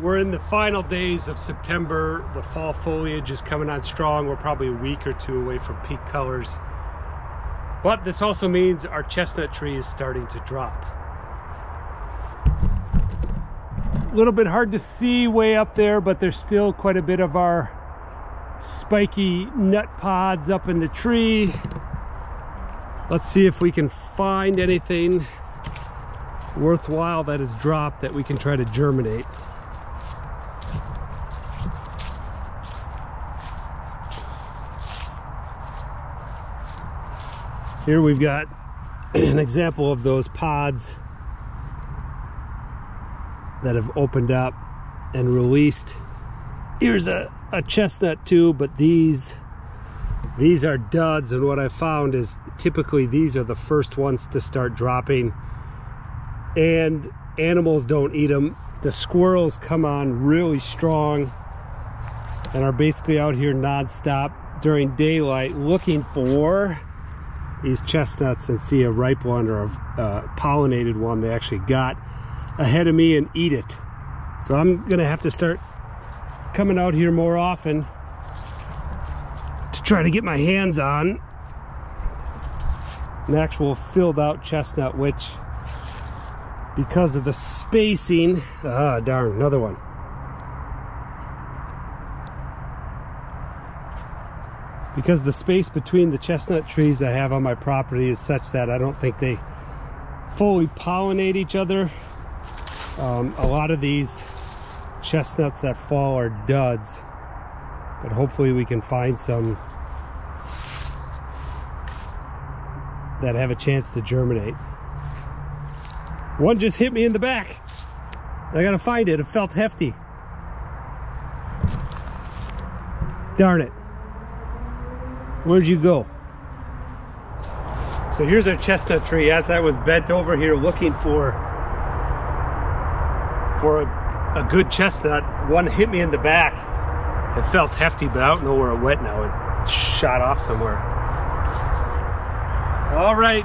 We're in the final days of September. The fall foliage is coming on strong. We're probably a week or two away from peak colors. But this also means our chestnut tree is starting to drop. A little bit hard to see way up there, but there's still quite a bit of our spiky nut pods up in the tree. Let's see if we can find anything worthwhile that has dropped that we can try to germinate. Here we've got an example of those pods that have opened up and released. Here's a, a chestnut too, but these these are duds and what I found is typically these are the first ones to start dropping and animals don't eat them. The squirrels come on really strong and are basically out here nonstop during daylight looking for these chestnuts and see a ripe one or a uh, pollinated one they actually got ahead of me and eat it. So I'm gonna have to start coming out here more often to try to get my hands on an actual filled out chestnut, which because of the spacing, ah darn, another one. Because the space between the chestnut trees I have on my property is such that I don't think they fully pollinate each other. Um, a lot of these chestnuts that fall are duds, but hopefully we can find some that have a chance to germinate. One just hit me in the back. I gotta find it, it felt hefty. Darn it. Where'd you go? So here's our chestnut tree. As I was bent over here looking for for a, a good chestnut, one hit me in the back. It felt hefty, but I don't know where it went now. It shot off somewhere. All right.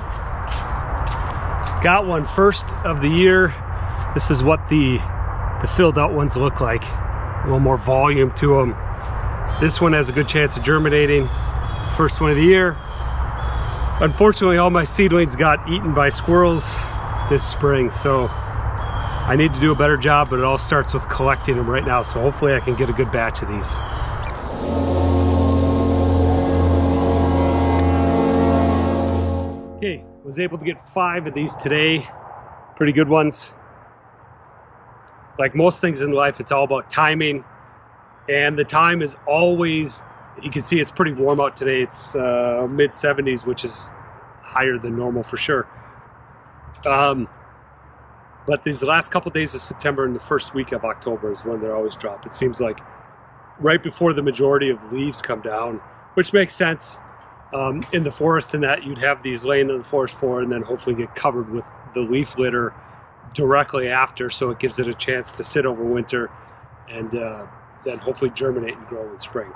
Got one first of the year. This is what the, the filled out ones look like. A little more volume to them. This one has a good chance of germinating first one of the year. Unfortunately, all my seedlings got eaten by squirrels this spring, so I need to do a better job, but it all starts with collecting them right now, so hopefully I can get a good batch of these. Okay, was able to get five of these today. Pretty good ones. Like most things in life, it's all about timing. And the time is always you can see it's pretty warm out today. It's uh, mid 70s, which is higher than normal for sure. Um, but these last couple days of September and the first week of October is when they're always drop. It seems like right before the majority of leaves come down, which makes sense um, in the forest in that you'd have these laying in the forest floor and then hopefully get covered with the leaf litter directly after so it gives it a chance to sit over winter and uh, then hopefully germinate and grow in spring.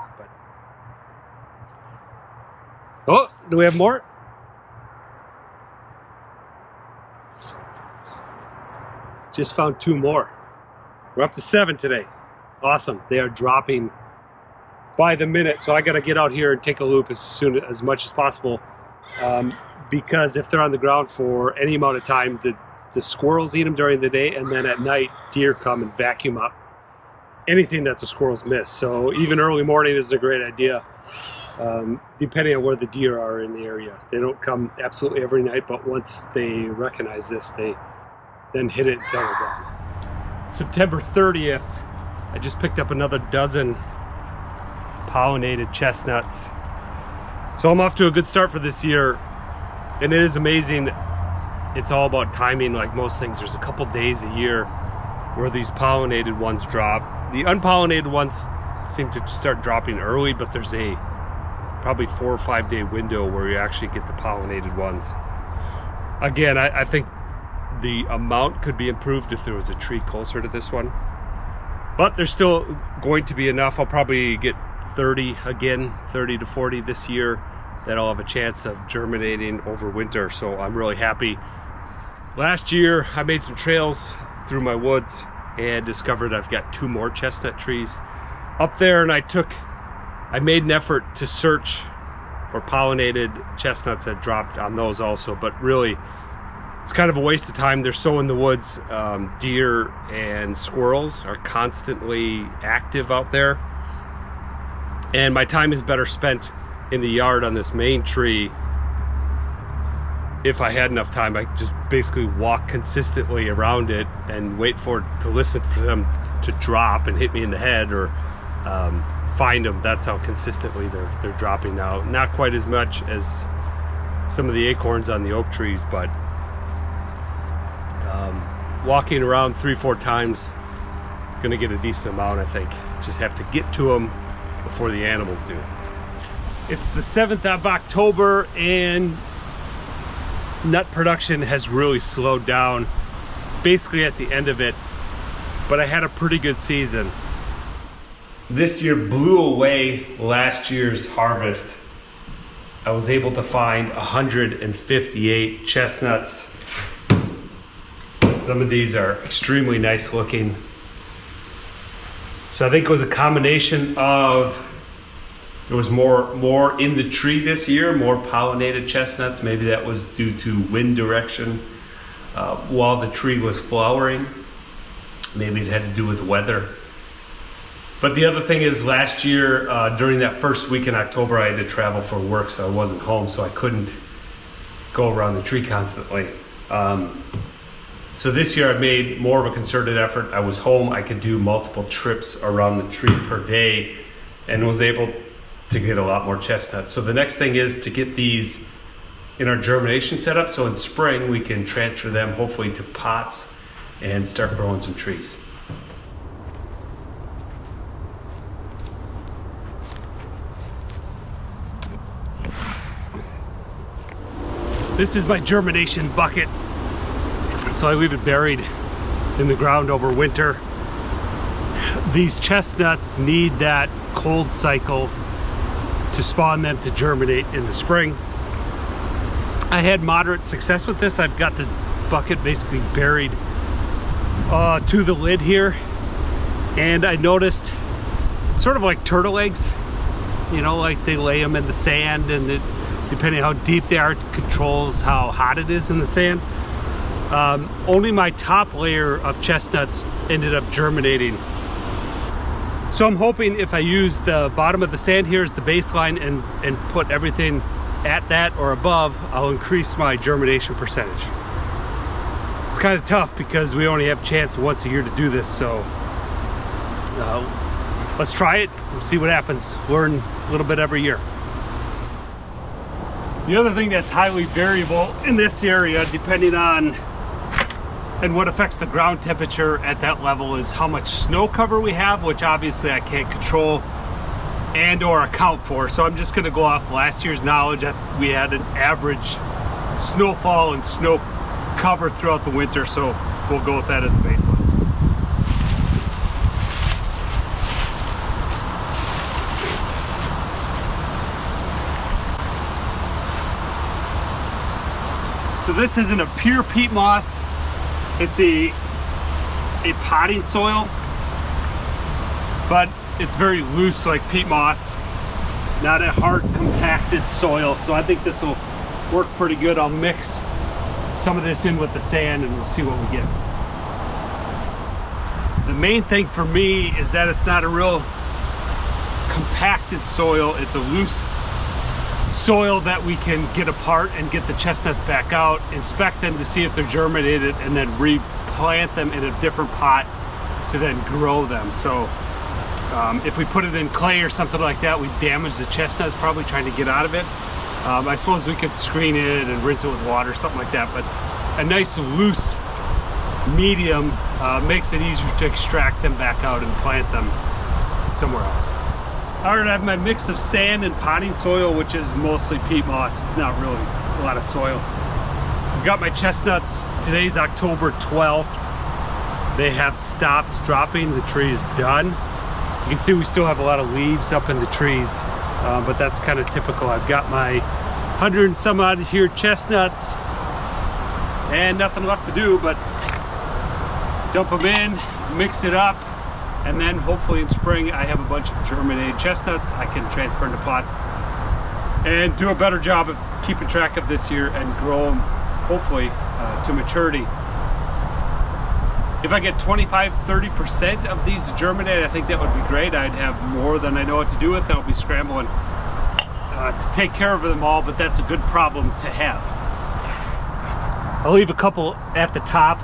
Oh, do we have more? Just found two more. We're up to seven today. Awesome. They are dropping by the minute, so I got to get out here and take a loop as soon as much as possible. Um, because if they're on the ground for any amount of time, the, the squirrels eat them during the day, and then at night, deer come and vacuum up anything that's a squirrel's miss. So even early morning is a great idea um, depending on where the deer are in the area. They don't come absolutely every night, but once they recognize this, they then hit it until they're gone. September 30th, I just picked up another dozen pollinated chestnuts. So I'm off to a good start for this year, and it is amazing. It's all about timing, like most things. There's a couple days a year where these pollinated ones drop. The unpollinated ones seem to start dropping early, but there's a probably four or five day window where you actually get the pollinated ones. Again, I, I think the amount could be improved if there was a tree closer to this one. But there's still going to be enough. I'll probably get 30 again, 30 to 40 this year that I'll have a chance of germinating over winter. So I'm really happy. Last year I made some trails through my woods and discovered I've got two more chestnut trees up there and I took, I made an effort to search for pollinated chestnuts that dropped on those also, but really it's kind of a waste of time. They're so in the woods. Um, deer and squirrels are constantly active out there. And my time is better spent in the yard on this main tree if I had enough time, I just basically walk consistently around it and wait for to listen for them to drop and hit me in the head or um, find them. That's how consistently they're they're dropping now. Not quite as much as some of the acorns on the oak trees, but um, walking around three, four times, gonna get a decent amount, I think. Just have to get to them before the animals do. It's the 7th of October and nut production has really slowed down basically at the end of it, but I had a pretty good season. This year blew away last year's harvest. I was able to find 158 chestnuts. Some of these are extremely nice looking. So I think it was a combination of there was more more in the tree this year, more pollinated chestnuts. Maybe that was due to wind direction uh, while the tree was flowering. Maybe it had to do with weather. But the other thing is, last year uh, during that first week in October, I had to travel for work, so I wasn't home, so I couldn't go around the tree constantly. Um, so this year I made more of a concerted effort. I was home, I could do multiple trips around the tree per day and was able to get a lot more chestnuts. So the next thing is to get these in our germination setup. So in spring, we can transfer them hopefully to pots and start growing some trees. This is my germination bucket. So I leave it buried in the ground over winter. These chestnuts need that cold cycle to spawn them to germinate in the spring. I had moderate success with this. I've got this bucket basically buried uh, to the lid here. And I noticed sort of like turtle eggs, you know, like they lay them in the sand and it, depending how deep they are, controls how hot it is in the sand. Um, only my top layer of chestnuts ended up germinating so I'm hoping if I use the bottom of the sand here as the baseline and, and put everything at that or above, I'll increase my germination percentage. It's kind of tough because we only have a chance once a year to do this, so uh, let's try it and see what happens. Learn a little bit every year. The other thing that's highly variable in this area, depending on and what affects the ground temperature at that level is how much snow cover we have, which obviously I can't control and or account for. So I'm just gonna go off last year's knowledge that we had an average snowfall and snow cover throughout the winter. So we'll go with that as a baseline. So this isn't a pure peat moss. It's a, a potting soil, but it's very loose like peat moss, not a hard compacted soil. So I think this will work pretty good. I'll mix some of this in with the sand and we'll see what we get. The main thing for me is that it's not a real compacted soil. It's a loose soil that we can get apart and get the chestnuts back out, inspect them to see if they're germinated, and then replant them in a different pot to then grow them. So um, if we put it in clay or something like that, we damage the chestnuts probably trying to get out of it. Um, I suppose we could screen it and rinse it with water, something like that, but a nice loose medium uh, makes it easier to extract them back out and plant them somewhere else. All right, I have my mix of sand and potting soil, which is mostly peat moss, not really a lot of soil. I've got my chestnuts. Today's October 12th. They have stopped dropping. The tree is done. You can see we still have a lot of leaves up in the trees, uh, but that's kind of typical. I've got my 100 and some odd here chestnuts and nothing left to do but dump them in, mix it up, and then hopefully in spring I have a bunch of germinated chestnuts I can transfer into pots and do a better job of keeping track of this year and grow them hopefully uh, to maturity. If I get 25, 30% of these germinate, I think that would be great. I'd have more than I know what to do with. I'll be scrambling uh, to take care of them all, but that's a good problem to have. I'll leave a couple at the top,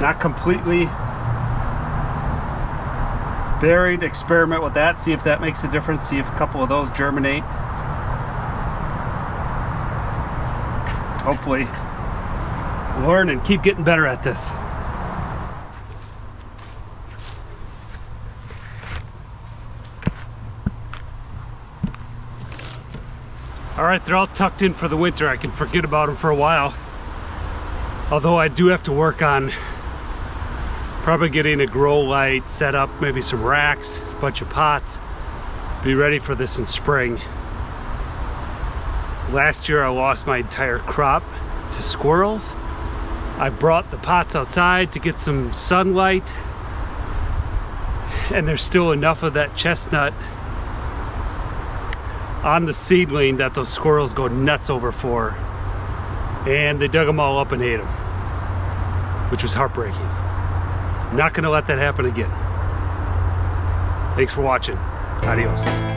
not completely buried. Experiment with that, see if that makes a difference, see if a couple of those germinate. Hopefully learn and keep getting better at this. All right, they're all tucked in for the winter. I can forget about them for a while. Although I do have to work on probably getting a grow light set up, maybe some racks, a bunch of pots. Be ready for this in spring. Last year I lost my entire crop to squirrels. I brought the pots outside to get some sunlight and there's still enough of that chestnut on the seedling that those squirrels go nuts over for. And they dug them all up and ate them, which was heartbreaking. Not gonna let that happen again. Thanks for watching. Adios.